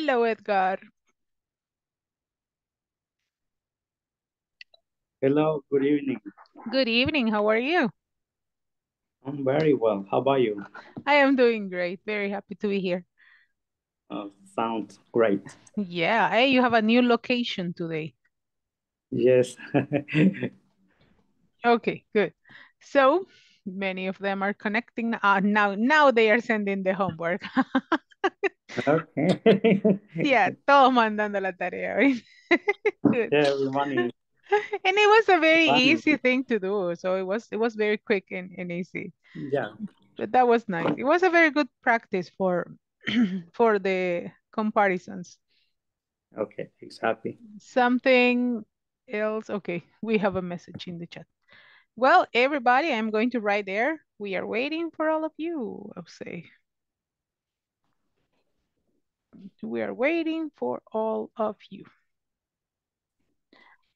Hello, Edgar. Hello, good evening. Good evening. How are you? I'm very well. How about you? I am doing great. Very happy to be here. Uh, sounds great. Yeah. Hey, you have a new location today. Yes. Okay, good. So many of them are connecting. Uh, now, now they are sending the homework. okay. yeah, todos mandando la tarea. right? Yeah, everyone is And it was a very fine. easy thing to do. So it was it was very quick and, and easy. Yeah. But that was nice. It was a very good practice for for the comparisons. Okay, exactly. Something else. Okay, we have a message in the chat. Well, everybody, I'm going to write there. We are waiting for all of you, I'll say. We are waiting for all of you.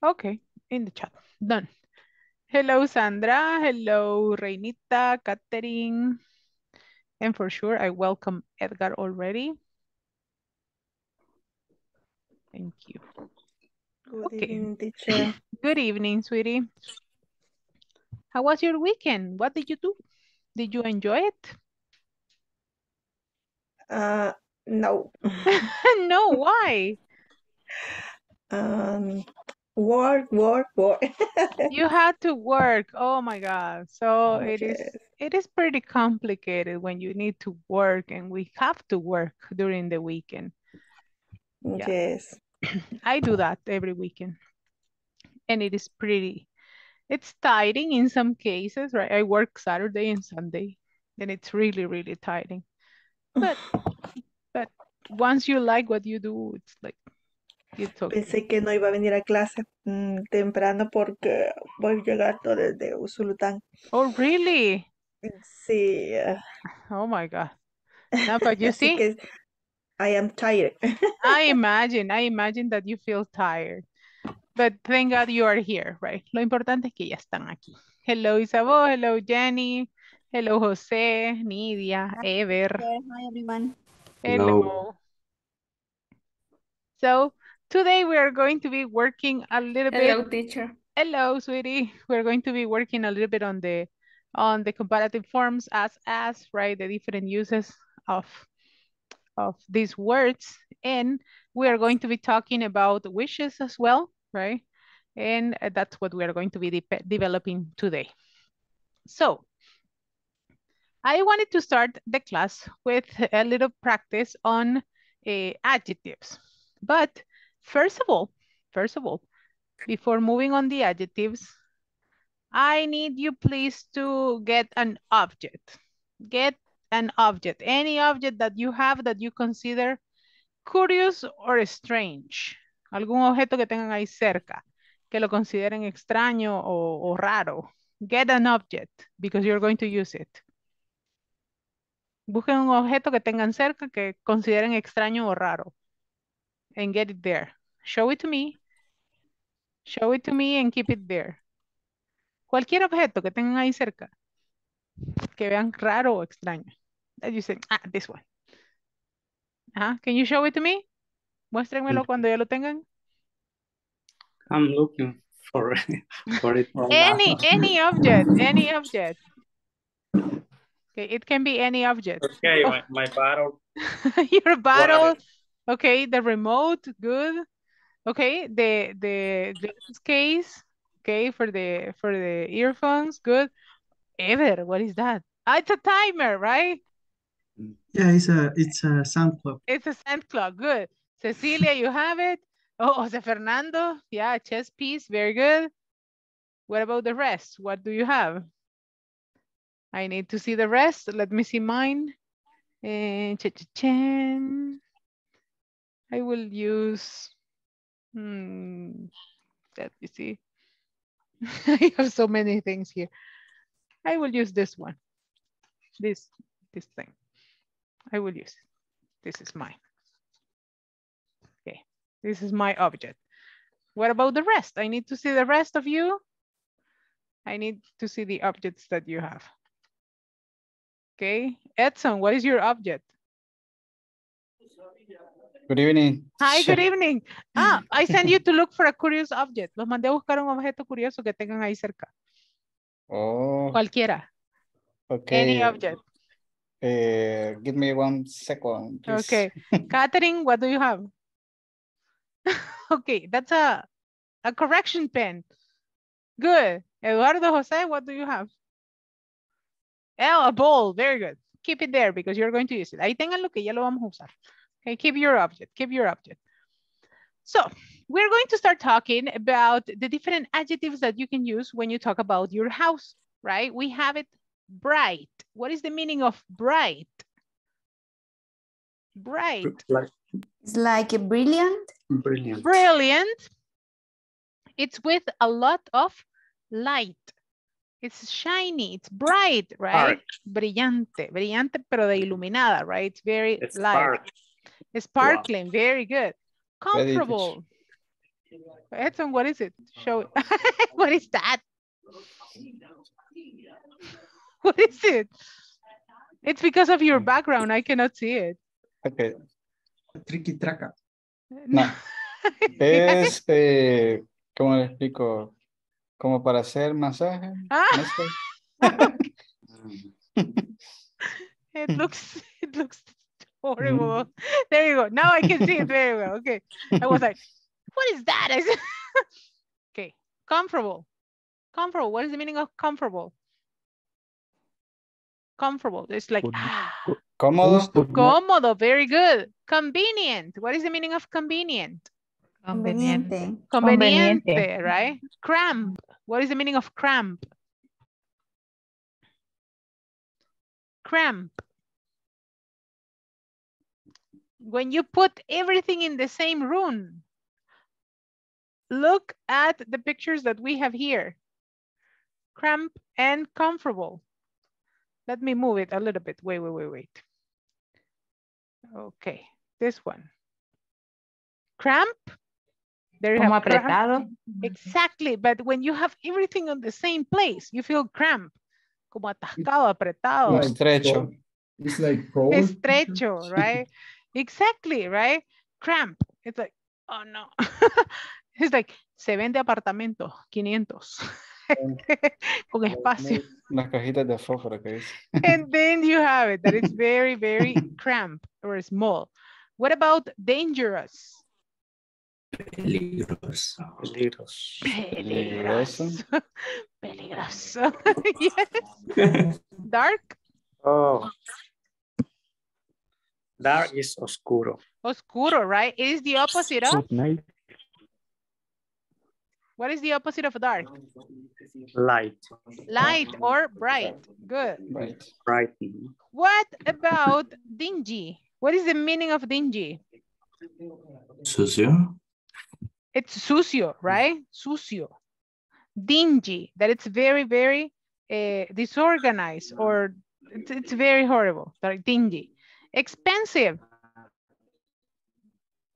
Okay, in the chat. Done. Hello, Sandra. Hello, Reinita, Catherine. And for sure, I welcome Edgar already. Thank you. Good Okay. evening, teacher. Good evening, sweetie. How was your weekend? What did you do? Did you enjoy it? Uh, no. no, why? Um, work, work, work. You had to work. Oh my God. So it is Yes. it is pretty complicated when you need to work and we have to work during the weekend. Yeah. Yes. I do that every weekend. And it is pretty it's tiring in some cases, right? I work Saturday and Sunday. And it's really, really tiring. But once you like what you do, it's like it's okay. Pensé que no iba a venir a clase mm, temprano porque voy llegando desde Usulután. Oh, really? Sí, uh, Oh my God. No, but you see, que I am tired. I imagine, I imagine that you feel tired. But thank God you are here, right? Lo importante es que ya están aquí. Hello, Isabel. Hello, Jenny. Hello, Jose, Nidia, Ever. Hi everyone. Hello. So today we are going to be working a little bit. Hello teacher. Hello, sweetie. We're going to be working a little bit on the on the comparative forms as as, right? The different uses of of these words. And we are going to be talking about wishes as well, right? And uh, that's what we are going to be de developing today. So I wanted to start the class with a little practice on uh, adjectives. But first of all, first of all, before moving on the adjectives, I need you please to get an object. Get an object, any object that you have that you consider curious or strange. Algún objeto que tengan ahí cerca, que lo consideren extraño o, o raro. Get an object because you're going to use it. Busquen un objeto que tengan cerca que consideren extraño o raro. And get it there. Show it to me. Show it to me and keep it there. Cualquier objeto que tengan ahí cerca, que vean raro o extraño. That you say, ah, this one. Ajá. Can you show it to me? Muéstrenmelo cuando ya lo tengan. I'm looking for for it Any, any object, any object. Okay, it can be any object. Okay, Oh. my, my bottle. Your bottle, okay, the remote, good. Okay, the the glass case, okay, for the for the earphones, good. Ever, what is that? Ah, it's a timer, right? Yeah, it's a it's a sound clock. It's a sand clock, good. Cecilia, you have it. Oh, Jose Fernando, yeah, chess piece, very good. What about the rest? What do you have? I need to see the rest. Let me see mine. And cha cha chan. I will use. Hmm, let me see. I have so many things here. I will use this one. This this thing. I will use it. This is mine. Okay, this is my object. What about the rest? I need to see the rest of you. I need to see the objects that you have. Okay, Edson, what is your object? Good evening. Hi, good evening. Ah, I sent you to look for a curious object. Los mandé a buscar un objeto curioso que tengan ahí cerca. Oh, Cualquiera. okay. Any object. Eh, give me one second, please. Okay. Catherine, what do you have? okay, that's a, a correction pen. Good. Eduardo Jose, what do you have? Oh, a ball. Very good. Keep it there because you're going to use it. Ahí tenganlo que ya lo vamos a usar. Okay, keep your object, keep your object. So we're going to start talking about the different adjectives that you can use when you talk about your house, right? We have it bright. What is the meaning of bright? Bright, It's like a brilliant. brilliant. brilliant. It's with a lot of light. It's shiny, it's bright, right? Spark. Brillante, brillante, pero de iluminada, right? It's very It's light. spark. Sparkling, very good. Very good. Comfortable. Edson, what is it? Show it. what is that? What is it? It's because of your background. I cannot see it. Okay. Tricky traca. No. Es, eh, ¿cómo le explico? Como para hacer masaje. Ah, it looks it looks horrible. There you go. Now I can see it very well. Okay. I was like, what is that? I said, okay. Comfortable. Comfortable. What is the meaning of comfortable? Comfortable. It's like ah, Cómodo. cómodo. Very good. Convenient. What is the meaning of convenient? Conveniente. Conveniente, right? Cramp. What is the meaning of cramp? Cramp. When you put everything in the same room, look at the pictures that we have here. Cramp and comfortable. Let me move it a little bit. Wait, wait, wait, wait. Okay, this one. Cramp. There Como apretado. Exactly, but when you have everything on the same place, you feel cramp, como atascado, apretado, Como estrecho. It's like cold. estrecho, right? exactly, right? Cramp. It's like, oh no. it's like, se vende apartamento, 500. Con espacio. Las cajitas de fósforo que dice. and then you have it, that it's very, very cramp or small. What about dangerous? Peligros. Peligros. Peligroso. Peligroso. yes. Dark, Oh. Dark is oscuro. oscuro, right? It is the opposite of, Night. what is the opposite of dark? Light. Light or bright. Good. Right. Bright. What about dingy? What is the meaning of dingy? Sucio. It's sucio, right? Sucio. Dingy, that it's very, very uh, disorganized or it's, it's very horrible. Like dingy. Expensive,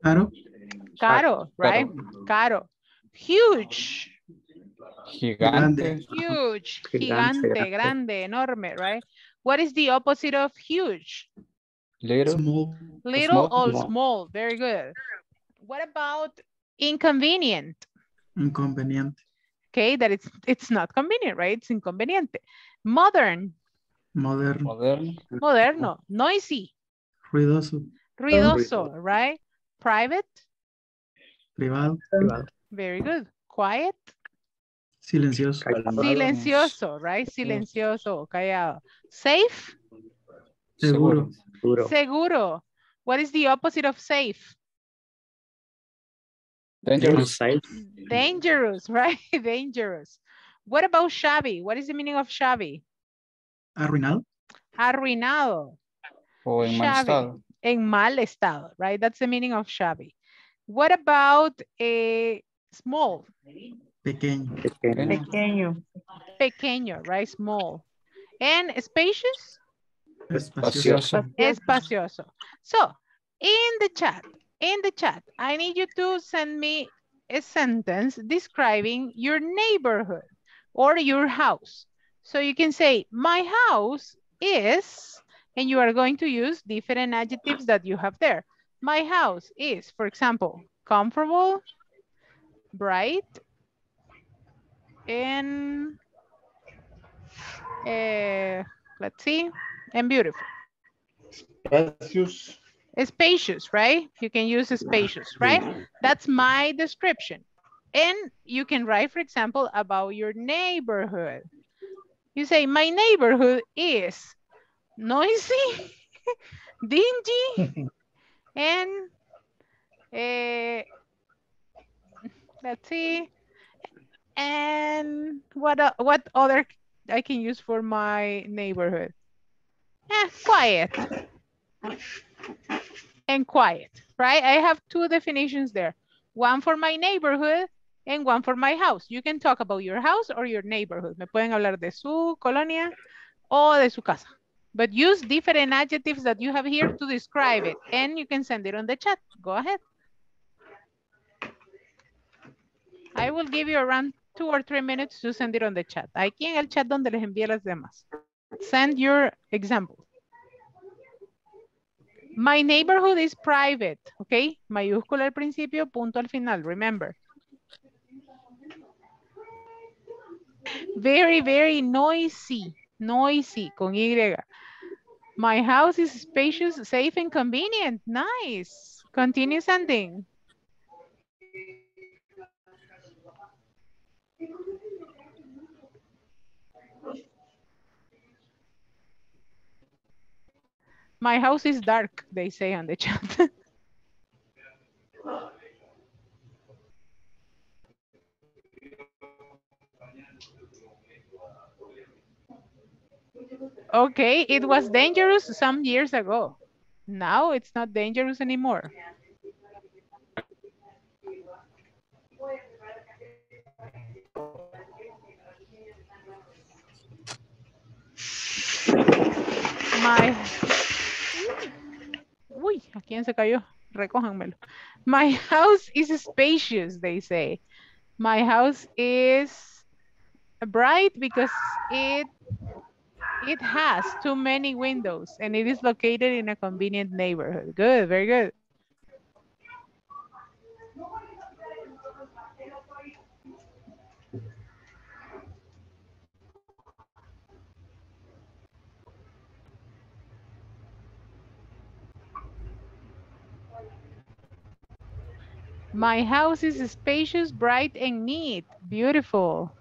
Claro. caro, right? Caro. Huge, Gigante. huge, Gigante, gigante, grande. grande, enorme, right? What is the opposite of huge? Little. Small. Little Small. or Small. small, very good. What about inconvenient? Inconveniente. Okay, that it's it's not convenient, right? It's inconveniente. Modern, Moderno. Moderno. moderno, noisy, Ruidoso. ruidoso, right? Private, Privado. very good. Quiet, Silencioso. Callado. silencioso, right? Silencioso, callado. Safe, Seguro. Duro. seguro. What is the opposite of safe? Dangerous. Dangerous, right? Dangerous. What about shabby? What is the meaning of shabby? Arruinado. Arruinado. O en mal Shabby. estado. en mal estado, right? That's the meaning of shabby. What about a small, Pequeño. Pequeño. Pequeño. pequeño, right? Small. And spacious, Espacioso. Espacioso. espacioso. So, in the chat, in the chat, I need you to send me a sentence describing your neighborhood or your house. So you can say, my house is, and you are going to use different adjectives that you have there. My house is, for example, comfortable, bright, and uh, let's see, and beautiful. Spacious. Spacious, right? You can use spacious, right? That's my description. And you can write, for example, about your neighborhood. You say, my neighborhood is noisy, dingy, and uh, let's see, and what o- what other I can use for my neighborhood? Eh, quiet and quiet, right? I have two definitions there. One for my neighborhood and one for my house. You can talk about your house or your neighborhood. Me pueden hablar de su colonia o de su casa. But use different adjectives that you have here to describe it. And you can send it on the chat. Go ahead. I will give you around two or three minutes to send it on the chat. Aquí en el chat donde les envié las demás. Send your example. My neighborhood is private, ¿ok? Mayúscula al principio, punto al final, remember. Very, very noisy, noisy, con Y. My house is spacious, safe, and convenient. Nice. Continue sending. My house is dark, they say on the chat. okay, it was dangerous some years ago. Now it's not dangerous anymore. My... Uy, ¿a quién se cayó? Recójanmelo. My house is spacious, they say. My house is bright because it it has too many windows and it is located in a convenient neighborhood. Good, very good. My house is spacious, bright, and neat. Beautiful.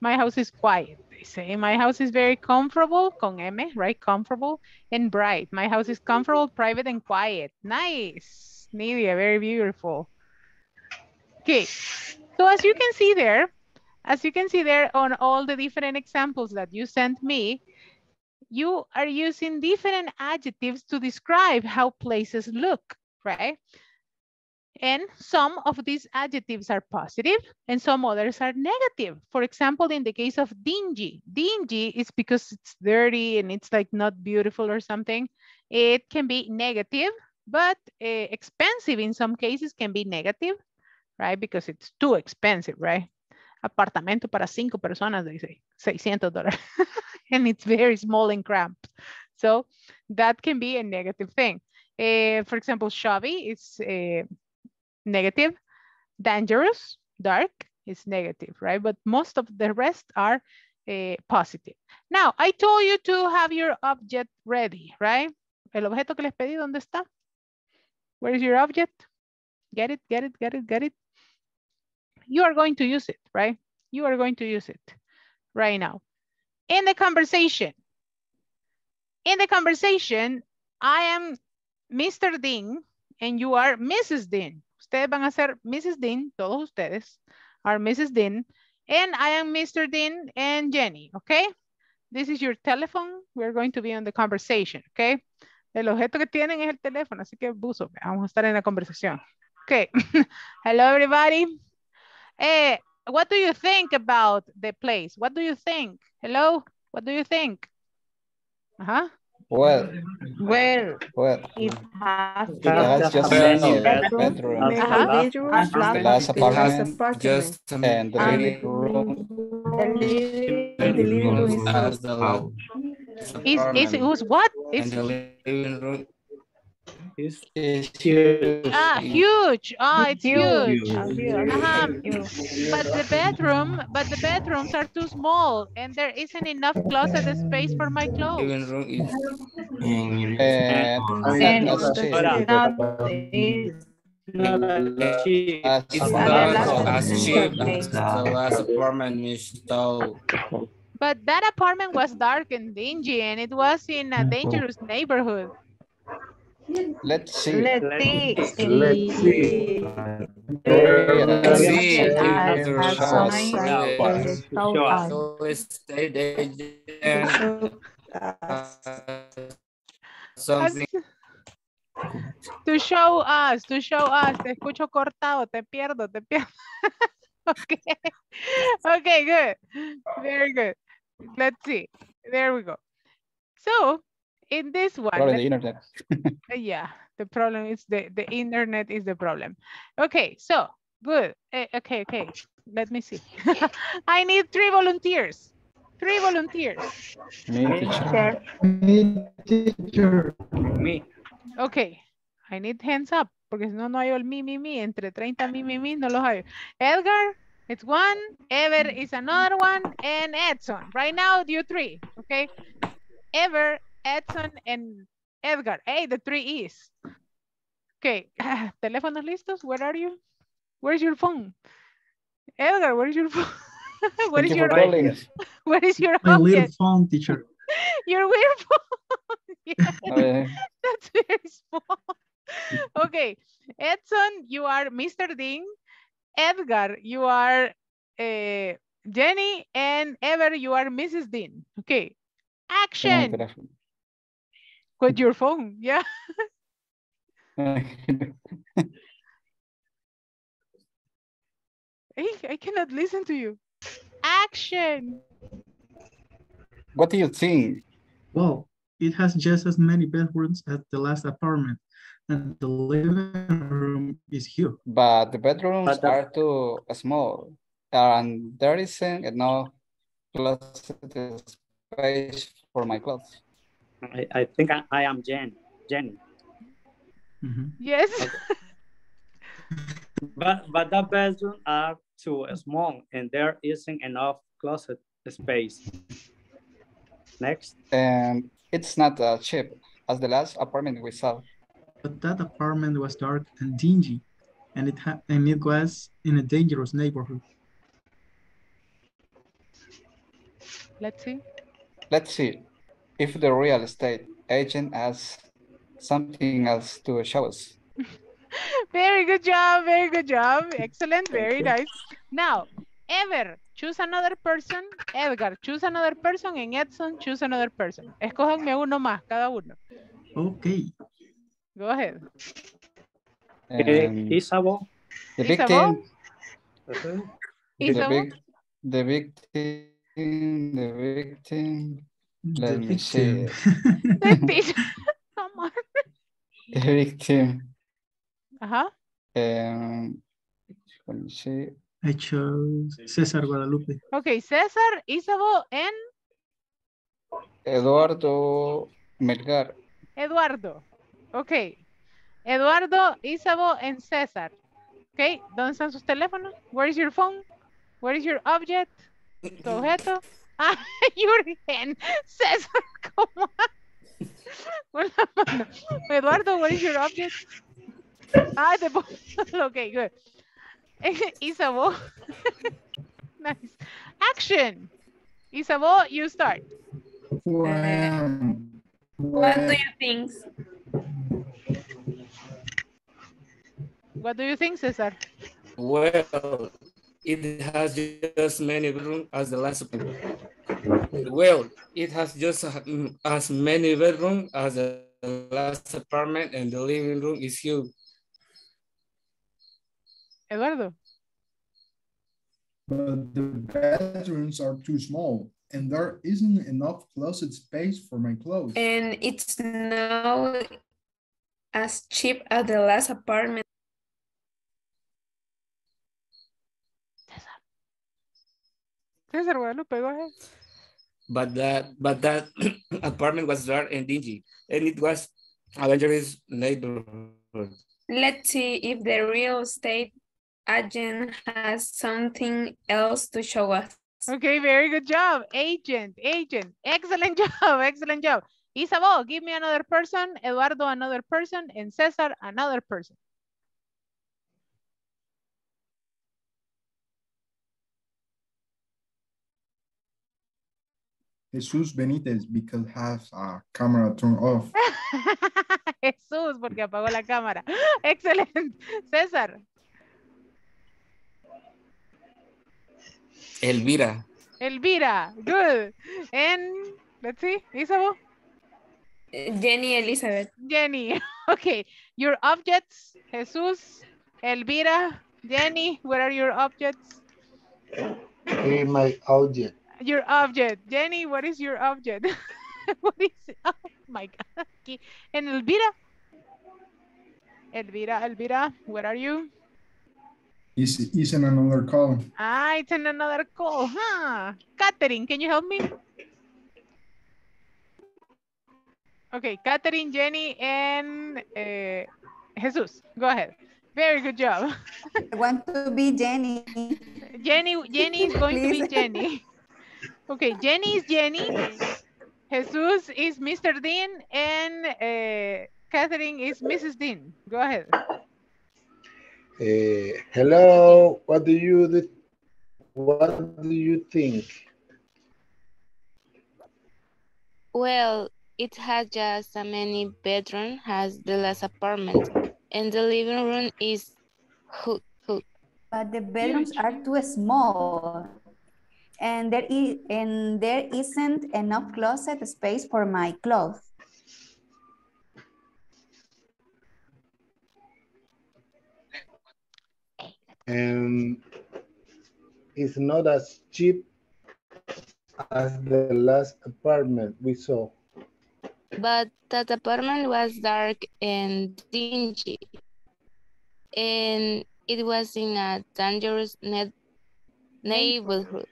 My house is quiet, they say. My house is very comfortable, con M, right? Comfortable and bright. My house is comfortable, private, and quiet. Nice. Nidia, very beautiful. Okay, so as you can see there, as you can see there on all the different examples that you sent me, you are using different adjectives to describe how places look, right? And some of these adjectives are positive and some others are negative. For example, in the case of dingy, dingy is because it's dirty and it's like not beautiful or something. It can be negative, but uh, expensive in some cases can be negative, right? Because it's too expensive, right? Apartamento para cinco personas, they say, 600 dollars. and it's very small and cramped. So that can be a negative thing. Uh, for example, shabby is uh, negative, dangerous, dark is negative, right? But most of the rest are uh, positive. Now, I told you to have your object ready, right? El objeto que les pedí, ¿dónde está? Where is your object? Get it, get it, get it, get it. You are going to use it, right? You are going to use it right now. In the conversation, in the conversation, I am Mr. Dean and you are Mrs. Dean. Ustedes van a ser Mrs. Dean, todos ustedes are Mrs. Dean, and I am Mr. Dean and Jenny, okay? This is your telephone. We're going to be on the conversation, okay? El objeto que tienen es el teléfono, así que buzo, vamos a estar en la conversación. Okay, hello everybody. Eh, what do you think about the place? What do you think? Hello, what do you think? Uh -huh. Well, Well, well, it mm. has it has just Bedroom. many bedroom Many Ajá. bedrooms, Apartment. Last last apartment, apartment. Just and the living room. The living, room is the House. Is, is it was what? and the living room Is It's huge. Ah, huge. Oh, it's huge. Huge. Uh-huh. Huge. But the bedroom, but the bedrooms are too small and there isn't enough closet space for my clothes. Living room is and And that's it's cheap. not, it's not cheap. That's it's It's not not as cheap as the last apartment we saw. But that apartment was dark and dingy and it was in a dangerous neighborhood. Let's see. let's Let's see. Let's see. Let's see. As- After as show sign us. for the show Sure. us. So estate agent So, uh, uh, something To show us, to show us. Te escucho cortado, te pierdo, te pierdo. okay. Okay, good. Very good. Let's see. There we go. So, in this one, Probably the internet. Uh, yeah the problem is the the internet is the problem. Okay so good. Eh, okay okay let me see. I need three volunteers. Three volunteers. Me, teacher. Me, Teacher. Me. okay i need hands up porque si no no hay el mi mi mi. Entre 30 mi mi mi no los hay. Edgar it's one. Ever is another one. And edson. Right now you three okay? Ever edson and edgar. Hey the three E's. okay teléfonos listos. Where are you? Where's your phone? Edgar where's your phone? What Thank is you your for calling. what is your My little object phone teacher. your weird phone. Yeah, Uh, that's very small okay edson you are mr dean. Edgar you are uh, jenny. And ever you are mrs dean. Okay action. teléfono. With your phone yeah Hey, I cannot listen to you. Action. what do you think? Well, it has just as many bedrooms as the last apartment, and the living room is huge. But the bedrooms But the- are too small, and there isn't enough closet space for my clothes. I, I think I, I am Jen. Jen. Mhm. Yes. But but the bedrooms are too small and there isn't enough closet space. Next. And it's not uh, cheap as the last apartment we saw. But that apartment was dark and dingy, and it had and it was in a dangerous neighborhood. Let's see. Let's see if the real estate agent has something else to show us. Very good job. Very good job. Excellent. Very nice. Now, Ever, choose another person. Edgar, choose another person. And Edson, choose another person. Escójanme uno más, cada uno. Okay. Go ahead. Eh, And Isabel. the Isabel? victim, Uh-huh. the big, the victim, the victim, Let The me see. victim. The teacher. Come on. the victim. Ajá. Um, let me see. I chose Cesar Guadalupe. Okay, César, Isabel, and Eduardo Melgar. Eduardo. Okay. Eduardo, Isabel, and César. Okay, ¿dónde están sus teléfonos? Where is your phone? Where is your object? Tu objeto. Ah, your hand. César, come on. Con la. Eduardo, what is your object? Ah, the bo- Okay, good. Isabel. nice. Action. Isabel, you start. When, What do you think? What do you think, César? Well, it has just many bedrooms as the last. Well, it has just mm, as many bedrooms as the last apartment, and the living room is huge. Eduardo. but the bedrooms are too small and there isn't enough closet space for my clothes. And it's now as cheap as the last apartment. César Guadalupe, go ahead. But that, but that apartment was dark and dingy, and it was A dangerous neighborhood. Let's see if the real estate agent has something else to show us. Okay, very good job. Agent, agent. Excellent job, excellent job. Isabel, give me another person. Eduardo, another person. And Cesar, another person. Jesus Benitez because has a camera turned off. Jesús, porque apagó la cámara. Excelente. César, Elvira. Elvira, good. And let's see, Isabel, Jenny Elizabeth. Jenny. Okay, your objects, Jesus, Elvira, Jenny, where are your objects? In my object. Your object. Jenny, what is your object? what is Oh my God. Okay. And Elvira? Elvira, Elvira, where are you? Is is in another call. Ah, it's in another call, huh? Catherine, can you help me? Okay, Catherine, Jenny, and uh, Jesus. Go ahead. Very good job. I want to be Jenny. Jenny, Jenny is going to be Jenny. Okay, Jenny is Jenny. Jesus is Mr. Dean, and uh, Catherine is Mrs. Dean. Go ahead. Uh, hello, what do you do? What do you think? Well, it has just a many bedroom as the last apartment, and the living room is hood, hood. But the bedrooms are too small. And there is and there isn't enough closet space for my clothes. And it's not as cheap as the last apartment we saw. But that apartment was dark and dingy, and it was in a dangerous net neighborhood.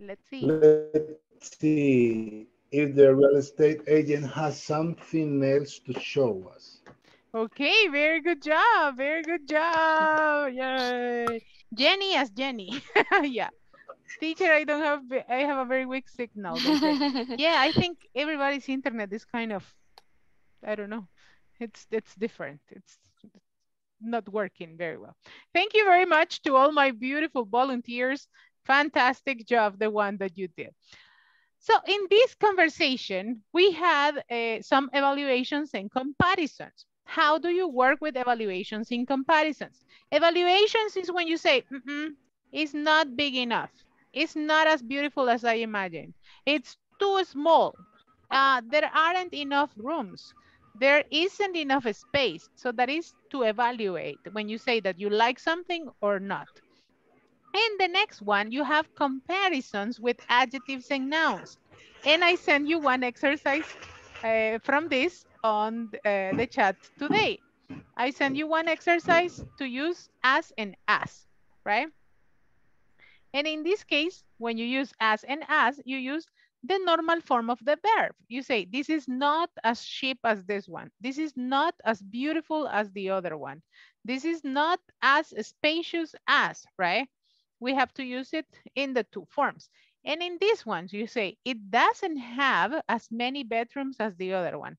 Let's see. Let's see if the real estate agent has something else to show us. Okay, very good job. Very good job. Yay. Jenny as Jenny. yeah. Teacher, I don't have, I have a very weak signal. yeah, I think everybody's internet is kind of, I don't know. It's, it's different. It's not working very well. Thank you very much to all my beautiful volunteers. Fantastic job, the one that you did. So in this conversation, we had uh, some evaluations and comparisons. How do you work with evaluations in comparisons? Evaluations is when you say, -mm, it's not big enough. It's not as beautiful as I imagined. It's too small. Uh, there aren't enough rooms. There isn't enough space. So that is to evaluate when you say that you like something or not. And the next one, you have comparisons with adjectives and nouns. And I send you one exercise uh, from this on uh, the chat today. I send you one exercise to use as and as, right? And in this case, when you use as and as, you use the normal form of the verb. You say, this is not as cheap as this one. This is not as beautiful as the other one. This is not as spacious as, right? We have to use it in the two forms. And in these ones, you say, it doesn't have as many bedrooms as the other one.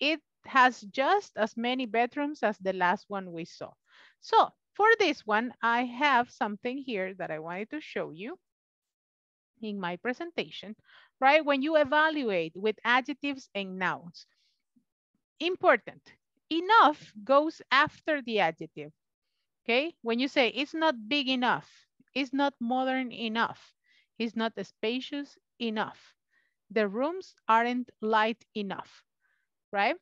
It has just as many bedrooms as the last one we saw. So for this one, I have something here that I wanted to show you in my presentation, right? When you evaluate with adjectives and nouns, important, enough goes after the adjective, okay? When you say it's not big enough, it's not modern enough, it's not spacious enough, the rooms aren't light enough, right?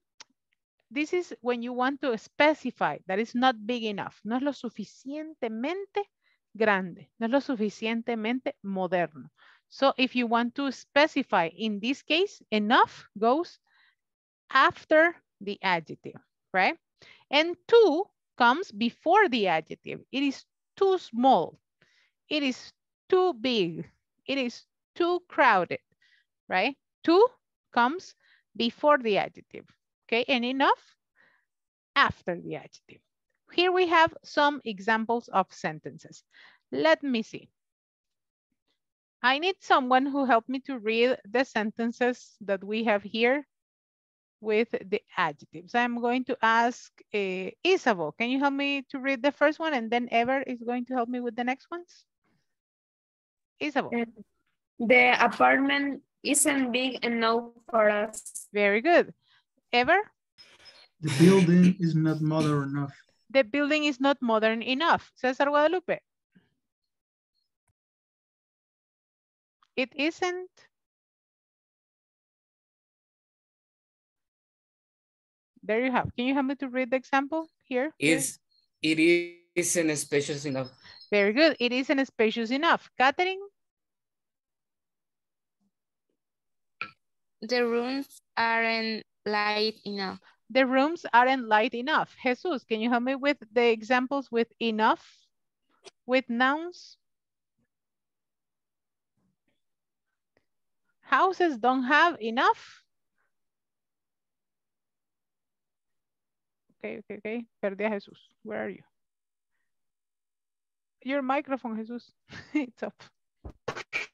This is when you want to specify that it's not big enough, no es lo suficientemente grande, no es lo suficientemente moderno. So if you want to specify, in this case, enough goes after the adjective, right? And too comes before the adjective. It is too small. It is too big. It is too crowded, right? Too comes before the adjective, okay? And enough after the adjective. Here we have some examples of sentences. Let me see. I need someone who help me to read the sentences that we have here with the adjectives. I'm going to ask uh, Isabel, can you help me to read the first one and then Ever is going to help me with the next ones? Isabel. The apartment isn't big enough for us. Very good. Ever? The building is not modern enough. The building is not modern enough. Cesar Guadalupe. It isn't. There you have. Can you help me to read the example here? It's, it isn't spacious enough. Very good. It isn't spacious enough. Catherine? The rooms aren't light enough. The rooms aren't light enough. Jesus, can you help me with the examples with enough? With nouns? Houses don't have enough. Okay, okay, okay. Perdí a Jesús. Where are you? Your microphone, Jesus. it's up.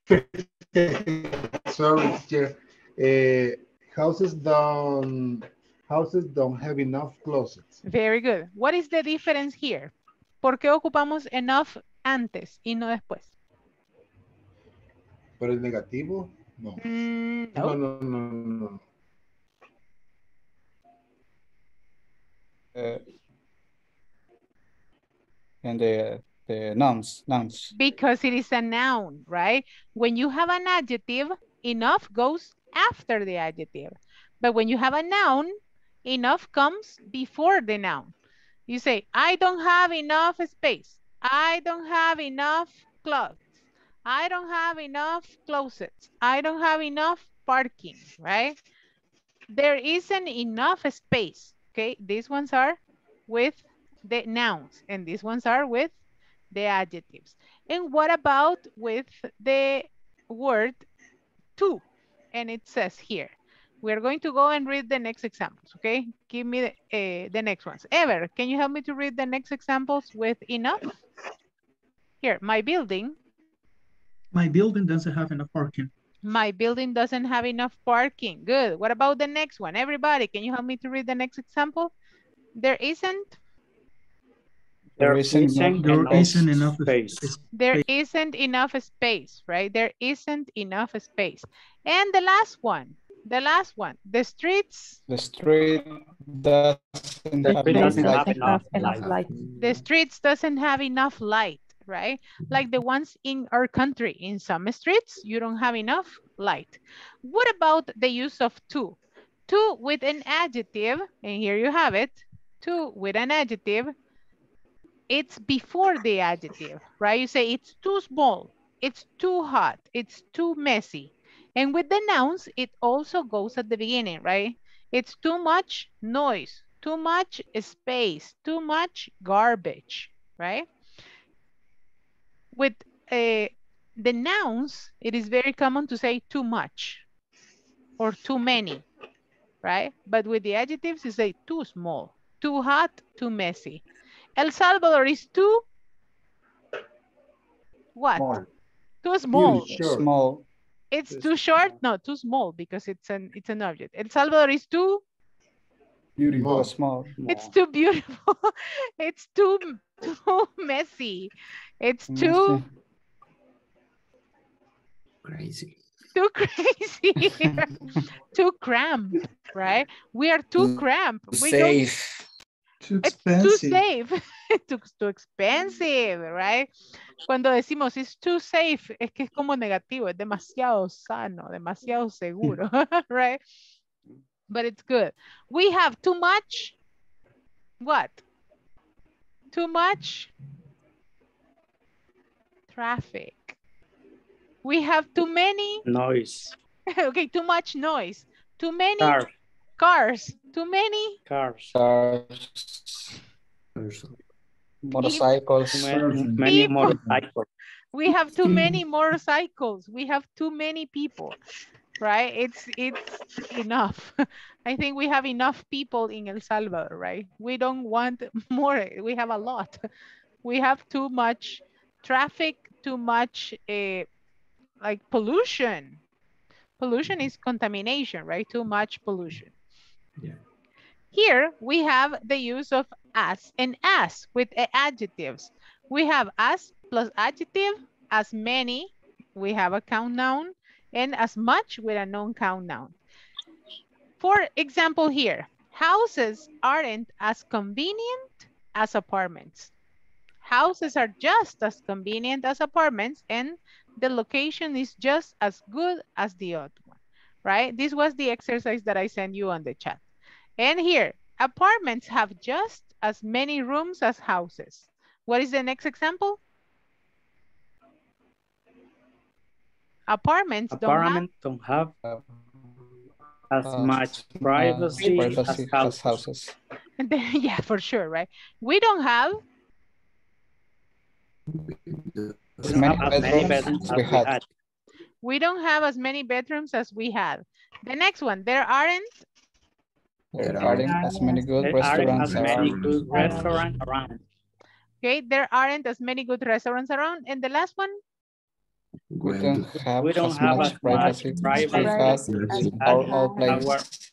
Sorry, teacher. Uh, houses don't houses don't have enough closets. Very good. What is the difference here? ¿Por qué ocupamos enough antes y no después? Pero el negativo, no. Mm, No, no. no, no, no. Uh, and the the nouns, nouns. Because it is a noun, right? When you have an adjective, enough goes after the adjective. But when you have a noun, enough comes before the noun. You say, I don't have enough space. I don't have enough clothes. I don't have enough closets. I don't have enough parking, right? There isn't enough space, okay? These ones are with the nouns and these ones are with the adjectives. And what about with the word to? And it says here, we're going to go and read the next examples, okay? Give me the, uh, the next ones. Ever, can you help me to read the next examples with enough? Here, my building, My building doesn't have enough parking. my building doesn't have enough parking. Good. What about the next one? Everybody, can you help me to read the next example? There isn't, There isn't isn't There enough isn't enough space. space. there isn't enough space, right? There isn't enough space. And the last one, the last one, the streets, The street doesn't The have street enough doesn't have light. enough enough light. light. the streets doesn't have enough light, right? Like the ones in our country. In some streets, you don't have enough light. What about the use of to? To with an adjective, and here you have it, to with an adjective, it's before the adjective, right? You say it's too small, it's too hot, it's too messy. And with the nouns, it also goes at the beginning, right? It's too much noise, too much space, too much garbage, right? With uh, the nouns, it is very common to say too much or too many, right? But with the adjectives, you say too small, too hot, too messy. El Salvador is too what? Small. Too small. Huge. Small. It's too short? No, too small because it's an it's an object. El Salvador is too Beautiful. Small. Small. it's too beautiful. it's too too messy. It's too Crazy. too crazy. too cramped, right? We are too Mm, cramped. We don't Safe. Too It's too safe. too, too expensive, right? Cuando decimos it's too safe, es que es como negativo, es demasiado sano, demasiado seguro, hmm. right? But it's good. We have too much, what? Too much traffic. We have too many, Noise. okay, too much noise. Too many Cars. Cars. Too many Cars. Cars, motorcycles. Too many, many motorcycles. We have too many motorcycles. We have too many people. right? It's it's enough. I think we have enough people in El Salvador, right? We don't want more. We have a lot. We have too much traffic, too much uh, like pollution. Pollution is contamination, right? Too much pollution. Here we have the use of as and as with adjectives. We have as plus adjective, as many, we have a count noun, and as much with a non-count noun. For example here, houses aren't as convenient as apartments. Houses are just as convenient as apartments and the location is just as good as the other one, right? This was the exercise that I sent you on the chat. And here, apartments have just as many rooms as houses. What is the next example? Apartments don't have Apartments don't have as Uh, much uh, privacy as privacy as houses. houses. And then, yeah, for sure, right? We don't have As many have many bedrooms bedrooms as we had. had. we don't have as many bedrooms as we had. The next one, there aren't There aren't as many good as restaurants many around. good restaurants around. okay, there aren't as many good restaurants around. And the last one, We don't have We don't as have much as much privacy as privacy had as in our old our place. place.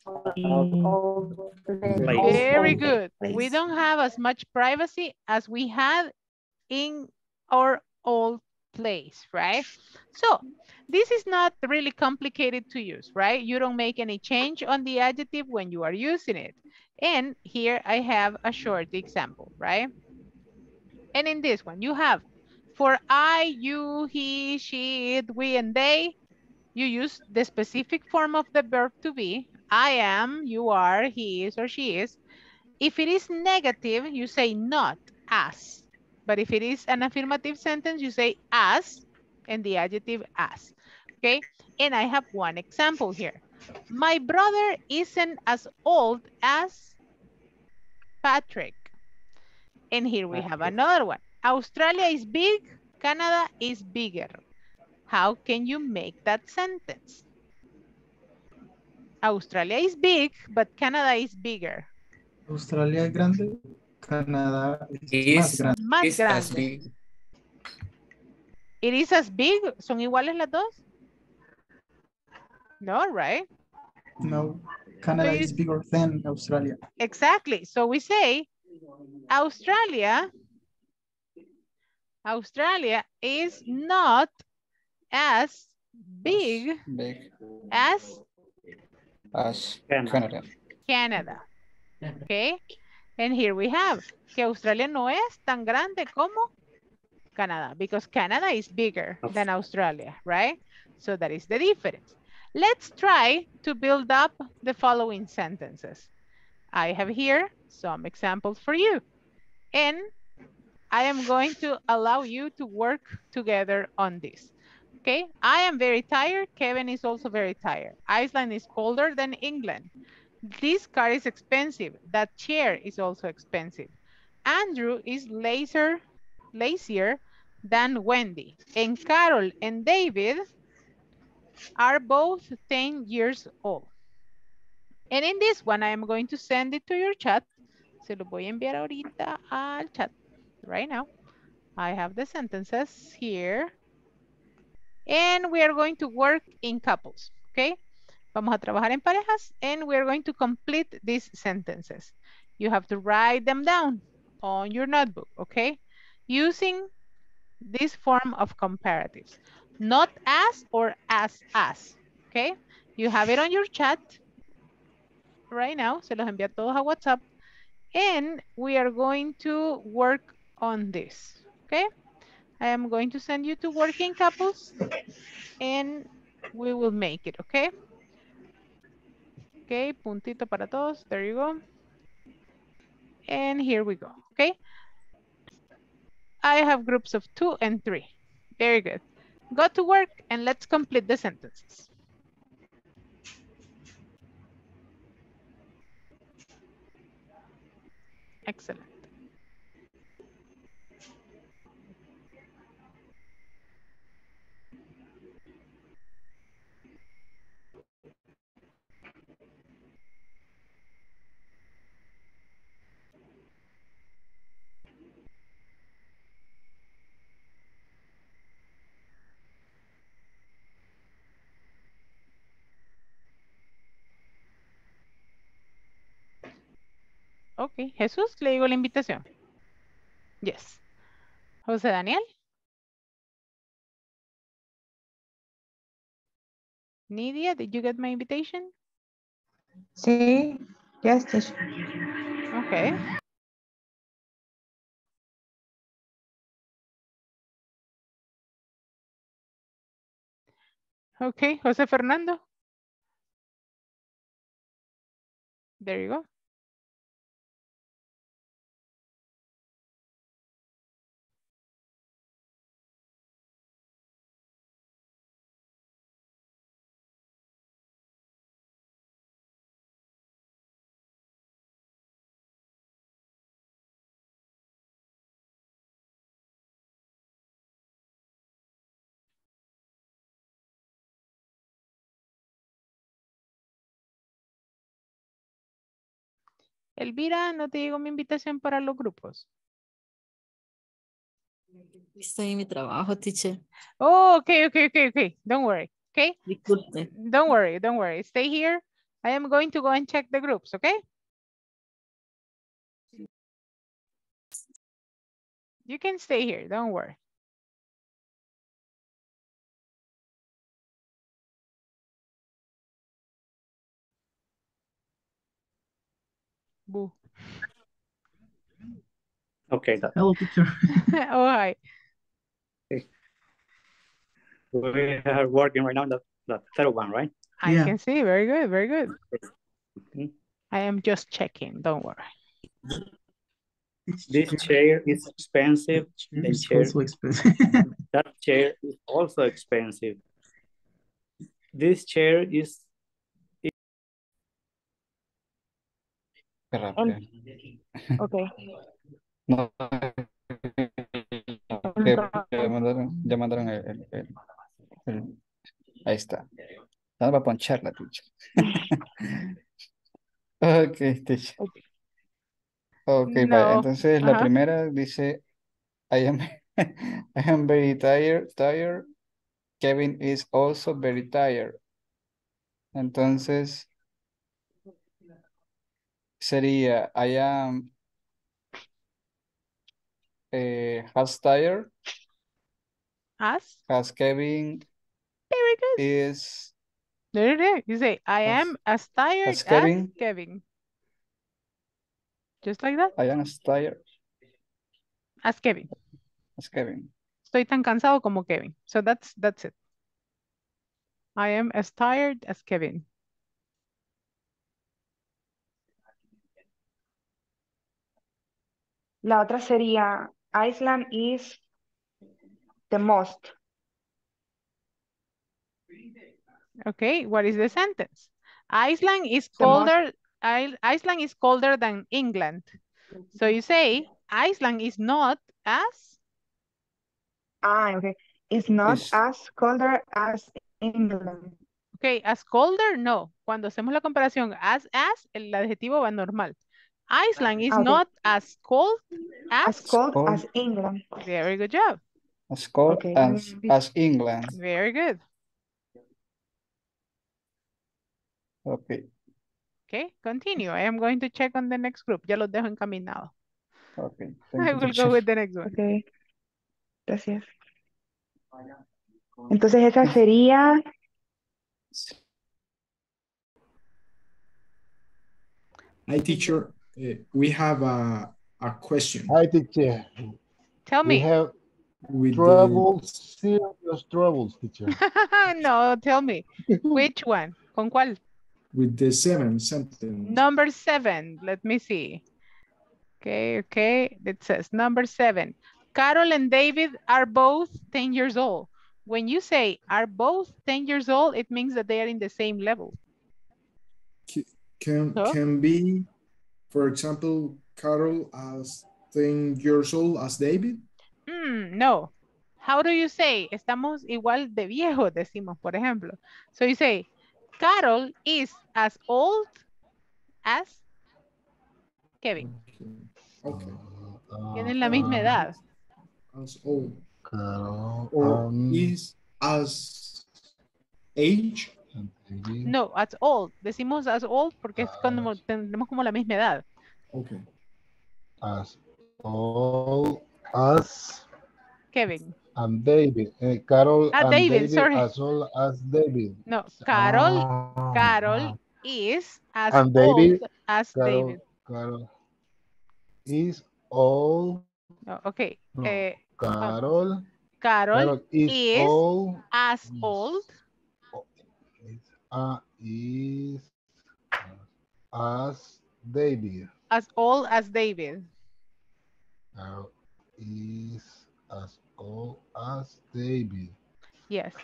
very good. We don't have as much privacy as we had in our old place, right? So this is not really complicated to use, right? You don't make any change on the adjective when you are using it. And here I have a short example, right? And in this one, you have for I, you, he, she, it, we, and they, you use the specific form of the verb to be. I am, you are, he is, or she is. If it is negative, you say not as. But if it is an affirmative sentence, you say as and the adjective as. Okay, and I have one example here. My brother isn't as old as Patrick. And here we have another one. Australia is big, Canada is bigger. How can you make that sentence? Australia is big, but Canada is bigger. Australia es grande, Canadá es más Is, grande. Más is as grande. big. It is as big. ¿Son iguales las dos? No, right? No, Canada So is bigger than Australia. Exactly. So we say Australia, Australia is not as big Big as as Canada. Canada. Canada. Okay. And here we have que Australia no es tan grande como Canada because Canada is bigger than Australia, right? So that is the difference. Let's try to build up the following sentences. I have here some examples for you. And I am going to allow you to work together on this. Okay, I am very tired. Kevin is also very tired. Iceland is colder than England. This car is expensive. That chair is also expensive. Andrew is lazier, lazier than Wendy. And Carol and David are both 10 years old. And in this one, I am going to send it to your chat. Se lo voy a enviar ahorita al chat right now. I have the sentences here. And we are going to work in couples, okay? Vamos a trabajar en parejas and we are going to complete these sentences. You have to write them down on your notebook, okay? Using this form of comparatives. Not as or as as, okay? You have it on your chat right now. Se los envía todos a WhatsApp. And we are going to work on this, okay? I am going to send you to working couples and we will make it, okay? Okay, puntito para todos. There you go. And here we go, okay? I have groups of two and three. Very good. Go to work and let's complete the sentences. Excellent. Ok, Jesús, le digo la invitación. Yes. José Daniel. Nidia, did you get my invitation? Sí, yes, teacher. Okay. Okay, José Fernando. There you go. Elvira, no te llegó mi invitación para los grupos. Estoy en mi trabajo, teacher. Oh, okay, okay, okay, okay. Don't worry. Okay. Disculpe. Don't worry, don't worry. Stay here. I am going to go and check the groups, okay? You can stay here, don't worry. Boo. Okay, that, Hello, teacher. oh, hi. we are working right now on the, the third one, right? I Yeah. can see. Very good, very good. Mhm. I am just checking, don't worry. This chair is expensive. The It's chair, also expensive. that chair is also expensive. This chair is Qué rápido. Okay. No. ya mandaron, ya mandaron el, el- el- el- ahí está. Ahora va a ponchar la teacher. ok, teacher. Ok. No, Entonces la ajá. primera dice, I am, I am very tired, tired. Kevin is also very tired. Entonces sería, I am eh, has tired, As? has Kevin Very good. is There it is. You say, I As- am as tired as as Kevin. Kevin. Just like that. I am as tired As Kevin. as Kevin. Estoy tan cansado como Kevin. So that's that's it. I am as tired as Kevin. La otra sería Iceland is the most. Okay, what is the sentence? Iceland is colder. Iceland is colder than England. So you say Iceland is not as Ah, okay. It's not as colder as England. Okay, as colder, no. Cuando hacemos la comparación as as, el adjetivo va normal. Iceland is Ah, ok. not as cold As as. cold cold. as England. Very good job. As cold Okay, as, as England. Very good. Okay, Okay, continue. I am going to check on the next group. Ya los dejo encaminados. okay. I Thank you, will teacher. go with the next one. Okay. Gracias. Entonces esa sería Hi, teacher. Uh, we have a, a question. Hi, teacher. Tell We me. We have With the, troubles, serious troubles, teacher. No, tell me. Which one? ¿Con cuál? with the seven sentence. Number seven. Let me see. Okay, okay. It says number seven. Carol and David are both 10 years old. When you say are both 10 years old, it means that they are in the same level. Can, So? can be, for example, Carol as 10 years old as David. Hmm, no. How do you say? Estamos igual de viejos, decimos, por ejemplo. So you say, Carol is as old as Kevin. Okay. Tienen la misma edad. As old. Carol, Or um, is as age. No, as old. Decimos as old porque es cuando tenemos como la misma edad. Okay. as old as Kevin. and David. Eh, Carol Ah, and David, David, sorry. as old as David. No, Carol, Ah, Carol is as And old David, as Carol, David. Carol is old. No, okay. No, eh, Carol, Carol, Carol is, is old. as old Uh, is as David. as old as David. Carol is as old as David. Yes.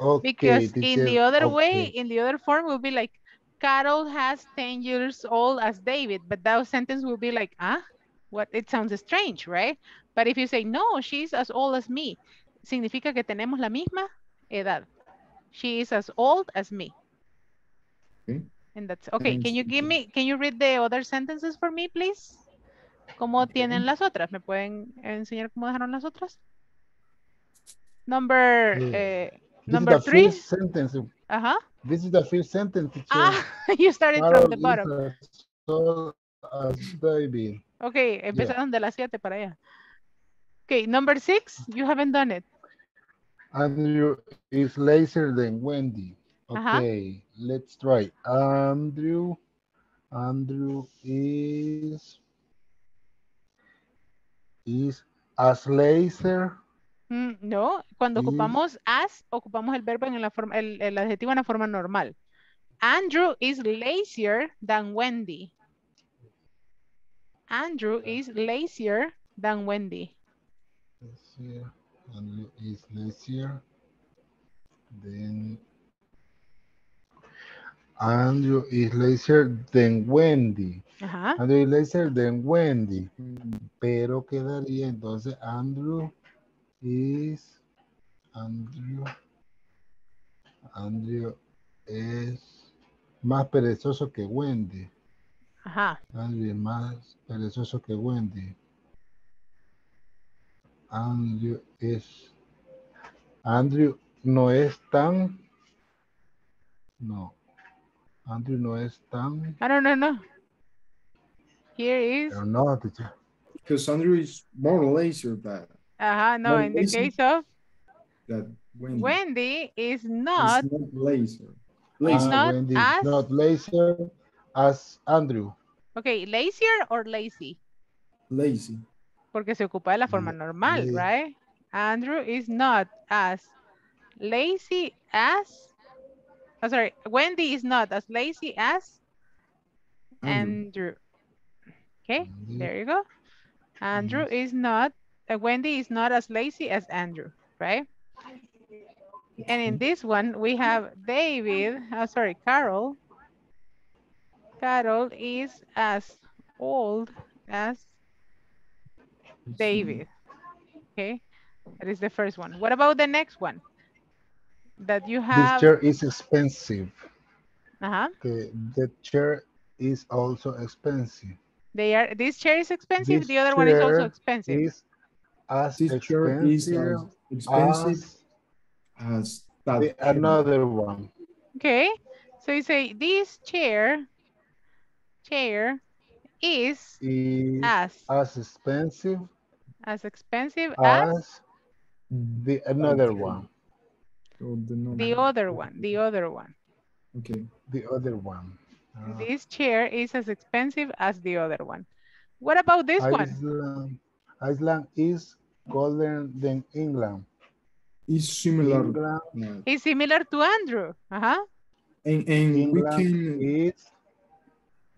Okay, Because in the other way, in the other form will be like, Carol has 10 years old as David, but that sentence will be like, ah, what? It sounds strange, right? But if you say, no, she's as old as me, significa que tenemos la misma edad. She is as old as me. And that's, okay, can you give me, can you read the other sentences for me, please? ¿Cómo tienen las otras? ¿Me pueden enseñar cómo dejaron las otras? Number, eh, This number three. sentence. Ajá. This is the first sentence, teacher. Ah, you started Carol from the bottom. as. Okay, empezaron de las siete para allá. Okay, number six, you haven't done it. Andrew is lazier than Wendy. Ajá. Okay, let's try. Andrew, Andrew is is as lazier. Mm, no, cuando Is- ocupamos as, ocupamos el verbo en la forma, el, el adjetivo en la forma normal. Andrew is lazier than Wendy. Andrew is lazier than Wendy. lazier. Andrew is lazier than Andrew is lazier than Wendy. Ajá. Andrew is lazier than Wendy. Pero quedaría entonces Andrew is Andrew Andrew es más perezoso que Wendy. Ajá. Andrew es más perezoso que Wendy. Andrew es Andrew no es tan no Andrew no es tan I don't know, no. Here is, pero no teacher. Because Andrew is more lazier than ajá, no, in the case of that Wendy. Wendy is He's not, not lazier. Is ah, Lazy. not Wendy is as- not lazier as Andrew. okay, lazier or lazy? Lazy. Porque se ocupa de la forma mm, normal, lazy. right? Andrew is not as lazy as, oh, sorry, Wendy is not as lazy as Andrew. Okay, mm-hmm. there you go. Andrew mm-hmm. is not, uh, Wendy is not as lazy as Andrew, right? And in this one, we have David, oh, sorry, Carol. Carol is as old as David. Okay, that is the first one. What about the next one? That you have. This chair is expensive. uh-huh. Okay, the chair is also expensive. They are, this chair is expensive, This the other one is also expensive. Is as This chair is expensive as expensive as as the another one. Okay, so you say this chair, chair is Is as, as expensive as expensive as as the another one. So the, no- the other one, the other one. Okay. The other one. Uh, This chair is as expensive as the other one. What about this one? Iceland, Iceland is colder than England. It's similar. England, uh, It's similar to Andrew. Uh-huh. and and we can is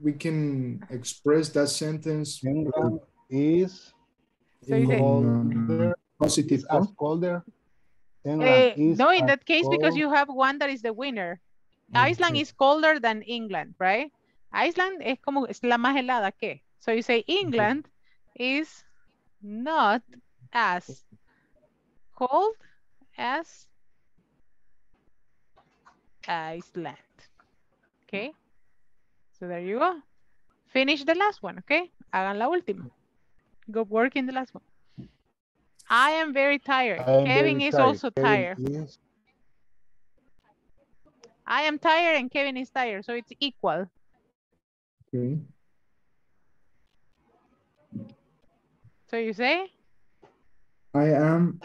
we can express that sentence England is So you say- colder positive is as colder. Eh, no, in that case, because you have one that is the winner. Iceland Okay. is colder than England, right? Iceland es como, es la más helada que. So you say England is not as cold as Iceland. Okay. So there you go. Finish the last one, okay? Hagan la última. Go work in the last one. I am very tired. Am Kevin very is tired. also Kevin tired. is- I am tired and Kevin is tired, so it's equal. Okay. So you say? I am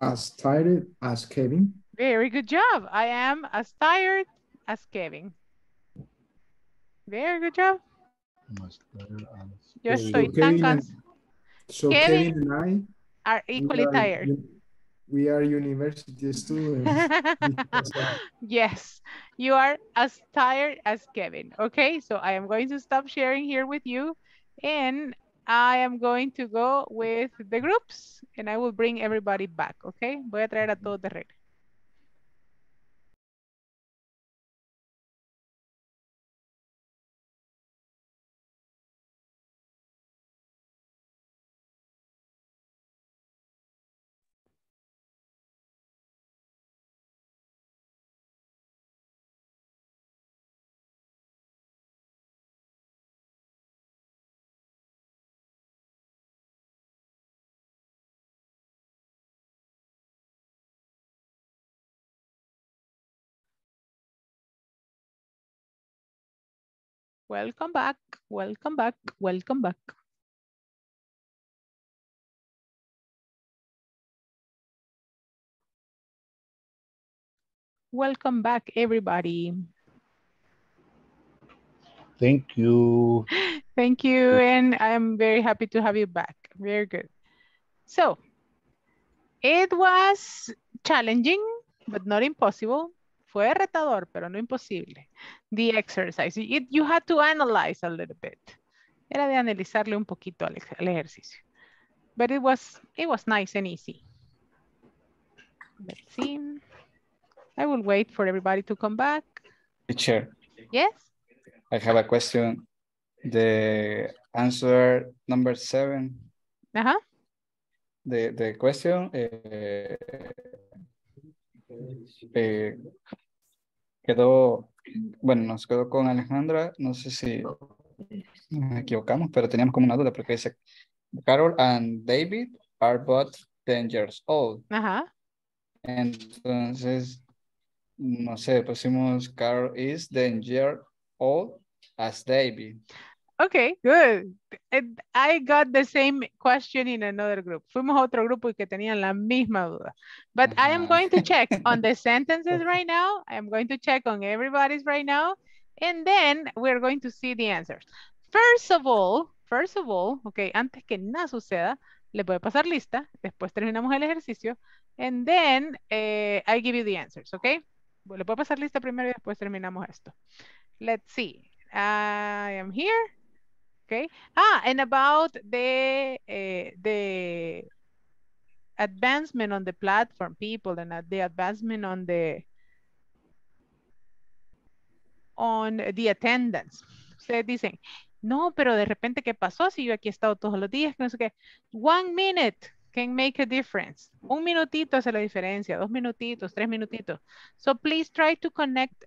as tired as Kevin. Very good job. I am as tired as Kevin. Very good job. Yo So estoy tan Kevin and- So Kevin Kevin and I Are equally are tired. We are university students. Yes, you are as tired as Kevin. Okay, so I am going to stop sharing here with you and I am going to go with the groups and I will bring everybody back. Okay, voy a traer a todos de regreso. Welcome back, welcome back, welcome back. Welcome back, everybody. Thank you. Thank you, and I am very happy to have you back. Very good. So, it was challenging, but not impossible. Fue retador, pero no imposible. The exercise. It- you had to analyze a little bit. Era de analizarle un poquito al, ej- al ejercicio. But it was, it was nice and easy. Let's see. I will wait for everybody to come back. Teacher, Yes? I have a question. The answer number seven, Ajá. the, the question, eh, eh, quedó, bueno, nos quedó con Alejandra, no sé si nos equivocamos, pero teníamos como una duda porque dice, Carol and David are both 10 years old. Ajá. Entonces, no sé, pusimos Carol is 10 years old as David. Okay, good. I got the same question in another group. Fuimos a otro grupo y que tenían la misma duda. But I am going to check on the sentences right now. I am going to check on everybody's right now. And then we're going to see the answers. First of all, first of all, okay, antes que nada suceda, le a pasar lista. Después terminamos el ejercicio. And then eh, I give you the answers, okay? Le puedo pasar lista primero y después terminamos esto. Let's see. I am here. Okay. Ah, and about the uh, the advancement on the platform, people, and the advancement on the on the attendance. Ustedes dicen, no, pero de repente, ¿qué pasó? Si yo aquí he estado todos los días, no sé qué. One minute can make a difference. Un minutito hace la diferencia, dos minutitos, tres minutitos. So please try to connect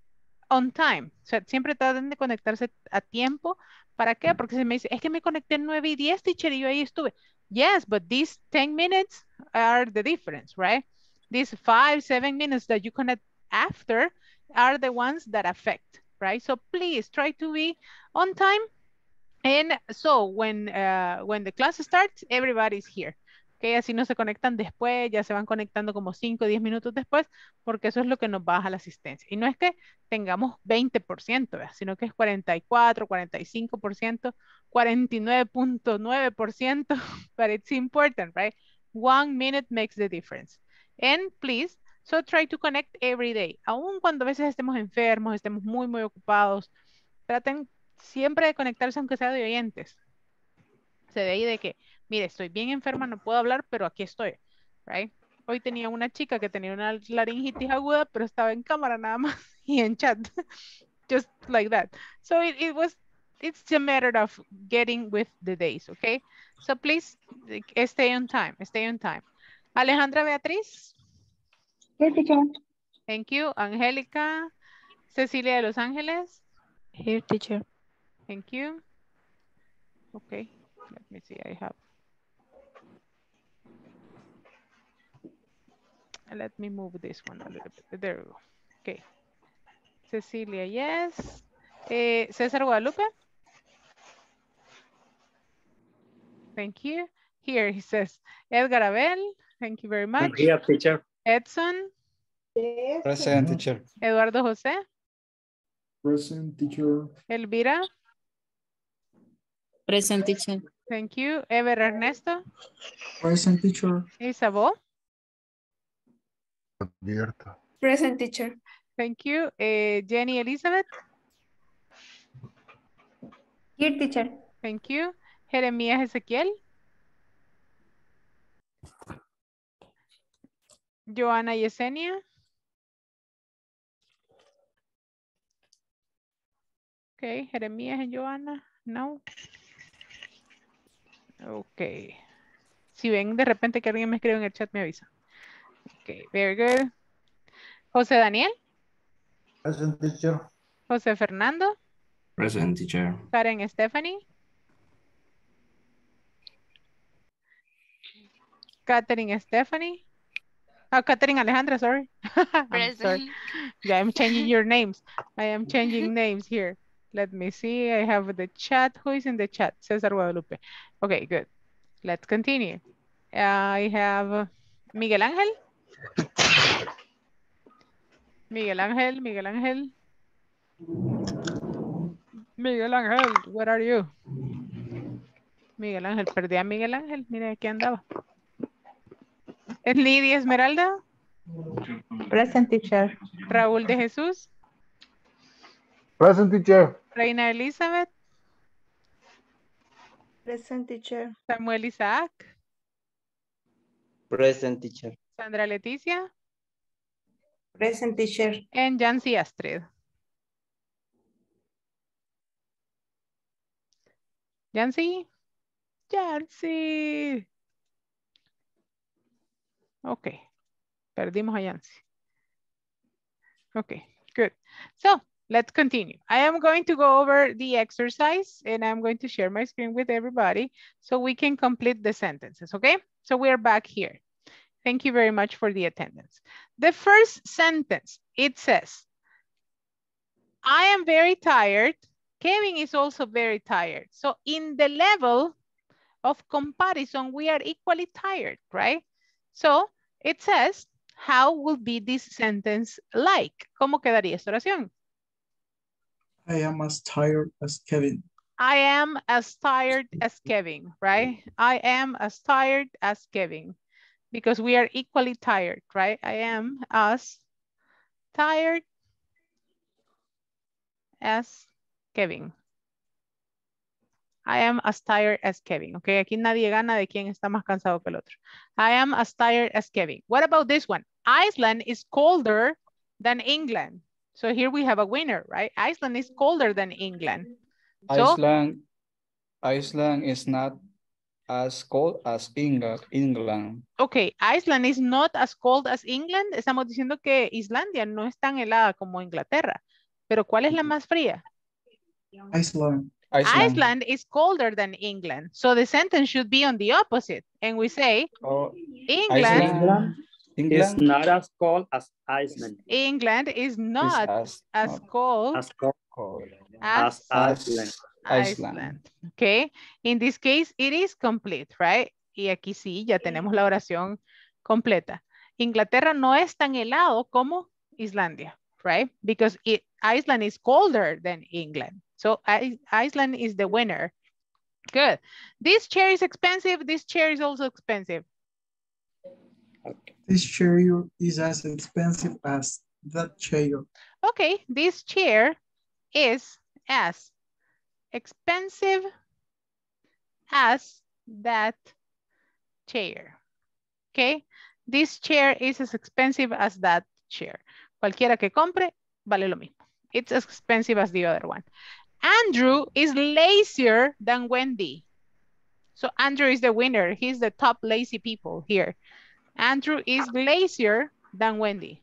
on time. O sea, siempre traten de conectarse a tiempo. ¿Para qué? Porque se me dice, es que me conecté en 9 y 10, teacher, y yo ahí estuve. Yes, but these 10 minutes are the difference, right? These five, seven minutes that you connect after are the ones that affect, right? So please try to be on time. And so when, uh, when the class starts, everybody's here. Okay, así no se conectan después, ya se van conectando como 5 o 10 minutos después, porque eso es lo que nos baja la asistencia. Y no es que tengamos 20%, ¿verdad? sino que es 44, 45%, 49.9%, but it's important, right? One minute makes the difference. And please, so try to connect every day. Aun cuando a veces estemos enfermos, estemos muy, muy ocupados, traten siempre de conectarse aunque sea de oyentes. Se de ahí de que, mire, estoy bien enferma, no puedo hablar, pero aquí estoy, right? Hoy tenía una chica que tenía una laringitis aguda, pero estaba en cámara nada más y en chat, just like that. So it, it was, it's a matter of getting with the days, okay? So please stay on time, stay on time. Alejandra Beatriz. Here, teacher. Thank you. Angélica. Cecilia de Los Ángeles. Here, teacher. Thank you. Okay, let me see, I have. Let me move this one a little bit. There we go. Okay. Cecilia, yes. Eh, César Guadalupe. Thank you. Here he says, Edgar Abel, thank you very I'm much. here, teacher. Edson, Present teacher. Eduardo José, Present teacher. Elvira, Present teacher. thank you. Ever Ernesto, Present teacher. Isabel, Abierta. Present teacher. thank you. Eh, Jenny Elizabeth, Here, teacher. thank you. Jeremías Ezequiel. Joana Yesenia. Okay, Jeremías and Joana, no. Ok. Si ven de repente que alguien me escribe en el chat, me avisa. Ok, very good. José Daniel, Present teacher. José Fernando, Present teacher. Karen Stephanie. Catherine Stephanie. Oh, Catherine Alejandra, sorry. I'm sorry. Present. Yeah, I'm changing your names. I am changing names here. Let me see. I have the chat. Who is in the chat? Cesar Guadalupe. Okay, good. Let's continue. I have uh, Miguel Ángel. Miguel Ángel, Miguel Ángel. Miguel Ángel, where are you? Miguel Ángel, perdí a Miguel Ángel. Mira, aquí andaba. ¿Es Lidia Esmeralda? Present teacher. Raúl de Jesús. Present teacher. Reina Elizabeth. Present teacher. Samuel Isaac. Present teacher. Sandra Leticia. Present teacher. And Jancy Astrid. Jancy. Jancy. Ok. Perdimos a Yancy. Okay, good. So let's continue. I am going to go over the exercise and I'm going to share my screen with everybody so we can complete the sentences, okay? So we're back here. Thank you very much for the attendance. The first sentence, it says, I am very tired. Kevin is also very tired. So in the level of comparison, we are equally tired, right? So it says, how will be this sentence like? ¿Cómo quedaría esta oración? I am as tired as Kevin. I am as tired as Kevin, right? I am as tired as Kevin because we are equally tired, right? I am as tired as Kevin. I am as tired as Kevin. Okay, aquí nadie gana de quién está más cansado que el otro. I am as tired as Kevin. What about this one? Iceland is colder than England. So here we have a winner, right? Iceland is colder than England. Iceland, Iceland is not as cold as England. England. okay, Iceland is not as cold as England. Estamos diciendo que Islandia no es tan helada como Inglaterra. Pero ¿cuál es la más fría? Iceland. Iceland, is colder than England. So the sentence should be on the opposite. And we say, Oh, England, England is not as cold as Iceland. England is not as, as cold As cold as as Iceland. Iceland. Okay. In this case, it is complete, right? Y aquí sí, ya tenemos la oración completa. Inglaterra no es tan helado como Islandia, right? Because it, Iceland is colder than England. So I, Iceland is the winner. Good. This chair is expensive. This chair is also expensive. This chair is as expensive as that chair. Okay, this chair is as expensive as that chair. Okay, this chair is as expensive as that chair. Cualquiera que compre, vale lo mismo. It's as expensive as the other one. Andrew is lazier than Wendy. So Andrew is the winner. He's the top lazy people here. Andrew is lazier than Wendy.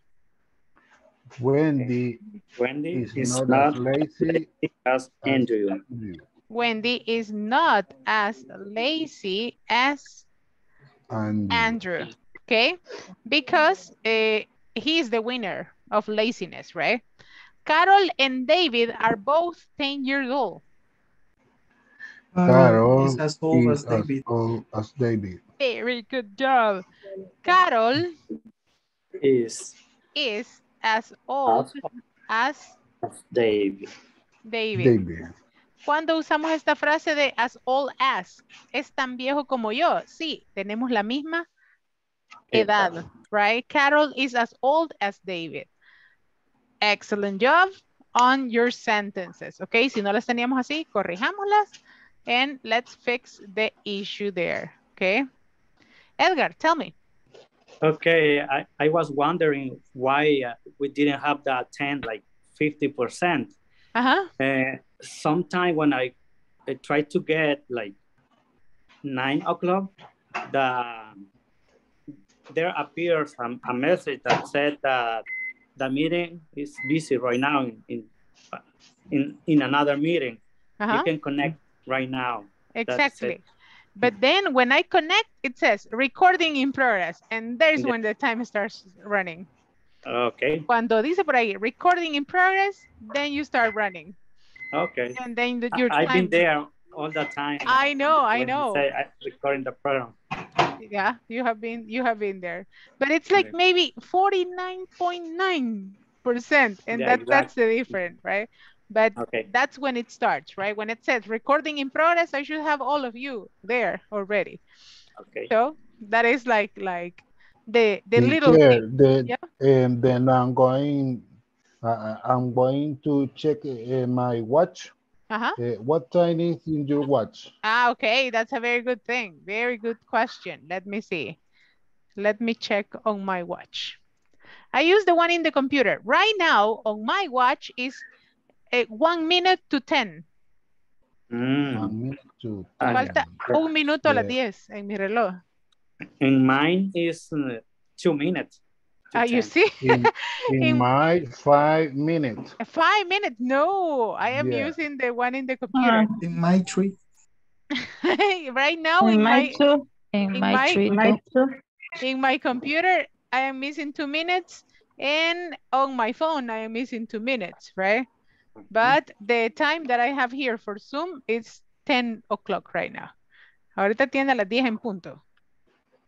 Wendy Wendy is is not, not as lazy as Andrew. Wendy is not as lazy as and Andrew, okay? Because uh, he is the winner of laziness, right? Carol and David are both 10 years old. Carol Carol is as old is as David. old as David. Very good job. Carol Is is as old as David. David. David. ¿Cuándo usamos esta frase de as old as? Es tan viejo como yo. Sí, tenemos la misma edad, right? Carol is as old as David. Excellent job on your sentences, okay? Si no las teníamos así, corrijámoslas and let's fix the issue there, okay? Edgar, tell me. Okay, I, I was wondering why uh, we didn't have that 10, like 50%. Uh-huh. Uh, sometime when I, I try to get like nine o'clock, the there appears a, a message that said that the meeting is busy right now in in in, in another meeting. Uh-huh. You can connect right now. Exactly. But then when I connect, it says recording in progress. And there's Yeah. when the time starts running. Okay. Cuando dice por ahí recording in progress, then you start running. Okay. And then the, your I've been there all the time. I know, I know. Say I recording the program. Yeah, you have been you have been there. But it's like maybe 49.9%. And Yeah, that, that's the difference, right? But Okay. that's when it starts, right? When it says recording in progress, I should have all of you there already. Okay. So that is like like the the Yeah, little thing. the, Yeah. and then I'm going, uh, I'm going to check uh, my watch. Uh-huh. Uh, what time is in your watch? Ah, okay, that's a very good thing. Very good question. Let me see. Let me check on my watch. I use the one in the computer. Right now on my watch is uh, one minute to 10. One minute to Falta un minuto a las Yeah. 10 en mi reloj. And mine is uh, two minutes. to Ah, you see? In, in In- my five minutes. Five minutes? No, I am Yeah. using the one in the computer. In my tree. right now in, In my, my too. In my tree too. in my computer, I am missing two minutes, and on my phone, I am missing two minutes, right? But the time that I have here for Zoom is 10 o'clock right now. Ahorita tiene a las 10 en punto.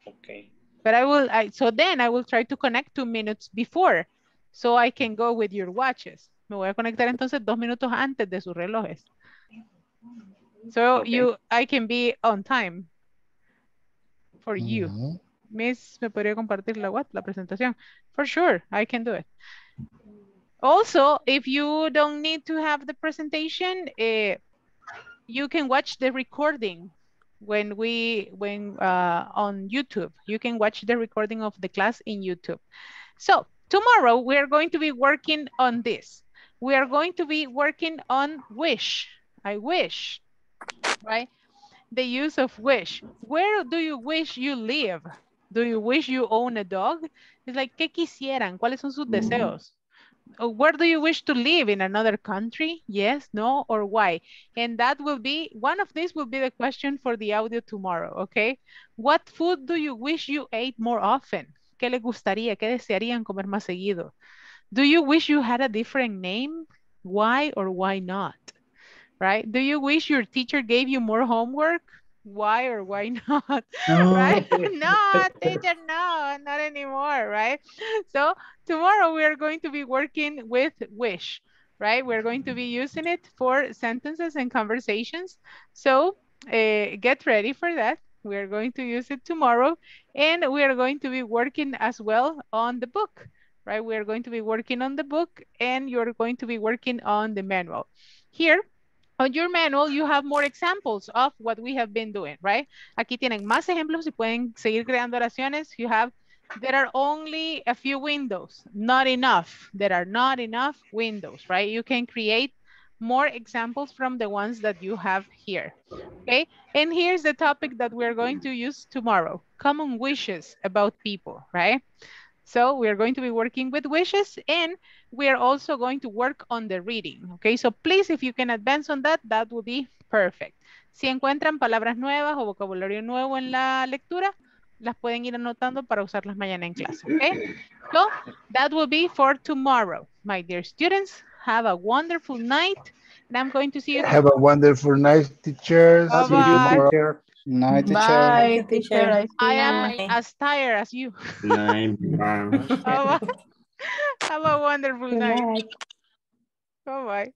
Okay. But I will, I, so then I will try to connect two minutes before, so I can go with your watches. Me voy a conectar entonces dos minutos antes de sus relojes. So you, I can be on time for you. Miss, ¿me podría compartir la what? La presentación? For sure, I can do it. Also, if you don't need to have the presentation, eh, you can watch the recording when we, when uh, on YouTube. You can watch the recording of the class in YouTube. So tomorrow we are going to be working on this. We are going to be working on wish. I wish, right? The use of wish. Where do you wish you live? Do you wish you own a dog? It's like, ¿qué quisieran? ¿Cuáles son sus deseos? Or where do you wish to live in another country? Yes, no, or why? And that will be, one of these will be the question for the audio tomorrow, okay? What food do you wish you ate more often? ¿Qué le gustaría? ¿Qué desearían comer más seguido? Do you wish you had a different name? Why or why not? Right? Do you wish your teacher gave you more homework? Why or why not? No. Right? no, teacher, no, not anymore, right? So tomorrow we are going to be working with wish, right? We're going to be using it for sentences and conversations. So uh, get ready for that. We are going to use it tomorrow and we are going to be working as well on the book, right? We are going to be working on the book and you're going to be working on the manual. Here, on your manual, you have more examples of what we have been doing, right? Aquí tienen más ejemplos y pueden seguir creando oraciones. You have, there are only a few windows, not enough. There are not enough windows, right? You can create more examples from the ones that you have here, okay? And here's the topic that we're going to use tomorrow, common wishes about people, right? So we're going to be working with wishes and we are also going to work on the reading. Okay, so please, if you can advance on that, that would be perfect. Si encuentran palabras nuevas o vocabulario nuevo en la lectura, las pueden ir anotando para usarlas mañana en clase. Okay, so that will be for tomorrow. My dear students, Have a wonderful night. And I'm going to see you. Have a wonderful night, teachers. See you. Night, teacher. Bye, teacher. I am as tired as you. Have a, wonderful night. Bye-bye.